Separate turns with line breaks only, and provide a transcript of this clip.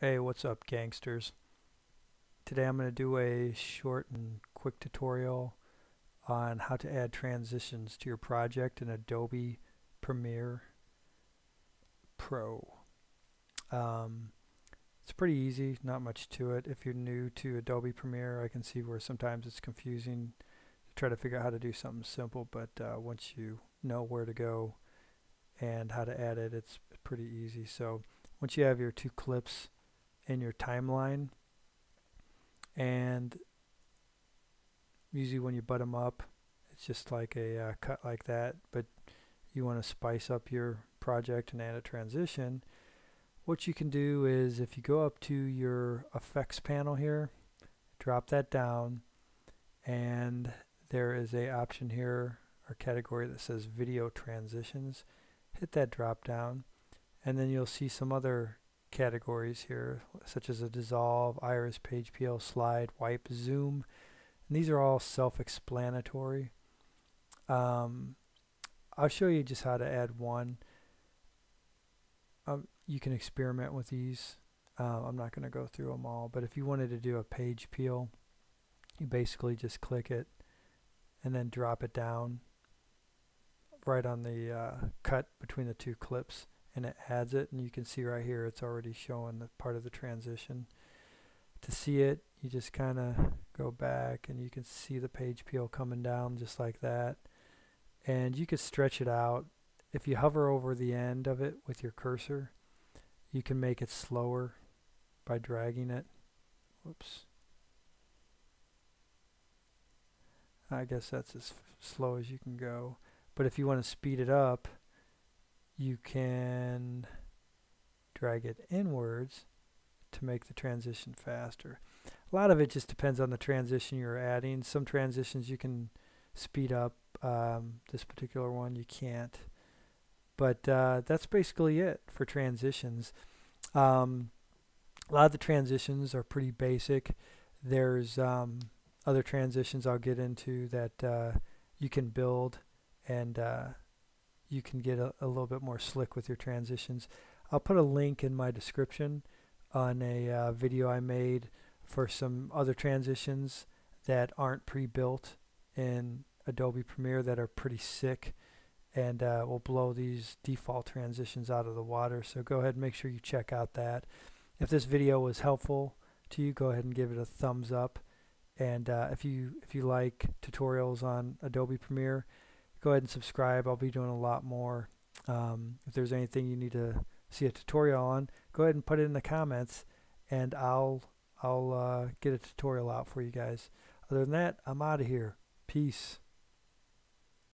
Hey, what's up, gangsters? Today I'm going to do a short and quick tutorial on how to add transitions to your project in Adobe Premiere Pro. Um, it's pretty easy, not much to it. If you're new to Adobe Premiere, I can see where sometimes it's confusing to try to figure out how to do something simple, but uh, once you know where to go and how to add it, it's pretty easy. So once you have your two clips in your timeline and usually when you butt them up it's just like a uh, cut like that but you want to spice up your project and add a transition what you can do is if you go up to your effects panel here drop that down and there is a option here or category that says video transitions hit that drop down and then you'll see some other categories here, such as a dissolve, iris, page peel, slide, wipe, zoom. And these are all self-explanatory. Um, I'll show you just how to add one. Um, you can experiment with these. Uh, I'm not going to go through them all, but if you wanted to do a page peel, you basically just click it and then drop it down right on the uh, cut between the two clips and it adds it and you can see right here it's already showing the part of the transition. To see it you just kind of go back and you can see the page peel coming down just like that. And you could stretch it out. If you hover over the end of it with your cursor you can make it slower by dragging it. Whoops. I guess that's as slow as you can go. But if you want to speed it up you can drag it inwards to make the transition faster. A lot of it just depends on the transition you're adding. Some transitions you can speed up. Um, this particular one you can't. But uh, that's basically it for transitions. Um, a lot of the transitions are pretty basic. There's um, other transitions I'll get into that uh, you can build and uh, you can get a, a, little bit more slick with your transitions. I'll put a link in my description on a uh, video I made for some other transitions that aren't pre-built in Adobe Premiere that are pretty sick and uh, will blow these default transitions out of the water. So go ahead and make sure you check out that. If this video was helpful to you, go ahead and give it a thumbs up. And uh, if you if you like tutorials on Adobe Premiere, go ahead and subscribe. I'll be doing a lot more. Um, if there's anything you need to see a tutorial on, go ahead and put it in the comments, and I'll I'll uh, get a tutorial out for you guys. Other than that, I'm out of here. Peace.